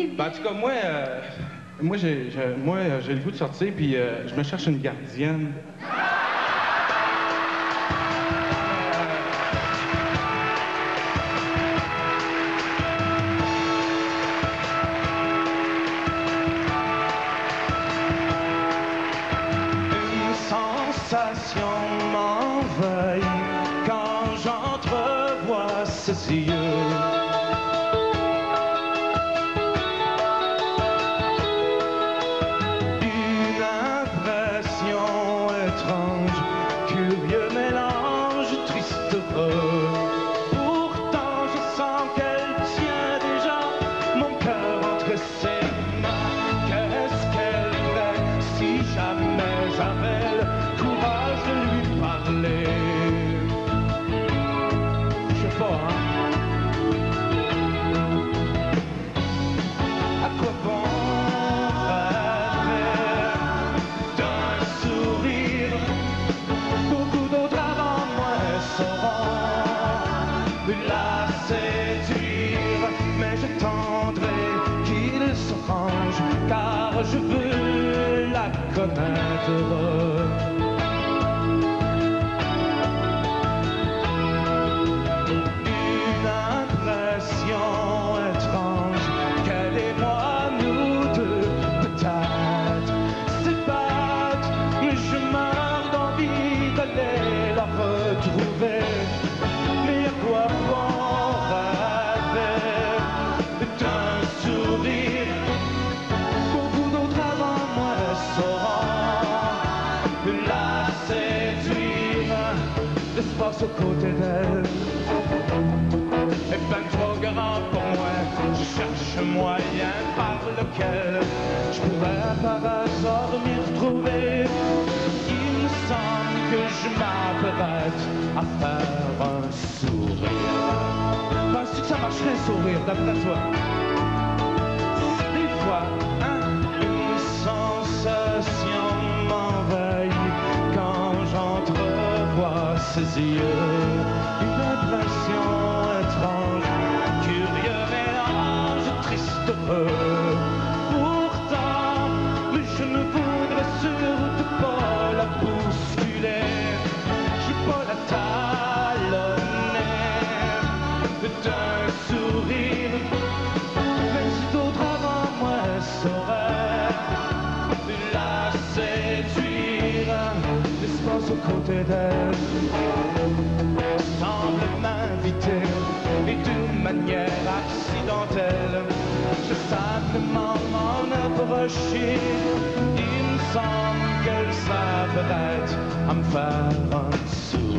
oui. Ben, en tout cas, moi, euh, moi, j'ai, j'ai- moi, euh, j'ai le goût de sortir, puis euh, je me cherche une gardienne. Une sensation courage de lui parler. Je sais pas, hein. À quoi bon rêver d'un sourire? Beaucoup d'autres avant moi sauront. La séduire Mais j'attendrai qu'il se range Car je veux la l'espace aux d'elle est ben trop grand pour moi. Je cherche un moyen par lequel je pourrais par hasard m'y retrouver. Il me semble que je m'apprête à faire un sourire. Penses-tu ça marcherait sourire d'après toi? is you. Côtés d'elle semble m'inviter et d'une manière accidentelle, je simplement m'en approcher. Il me semble qu'elle s'apprête à me faire un sourire.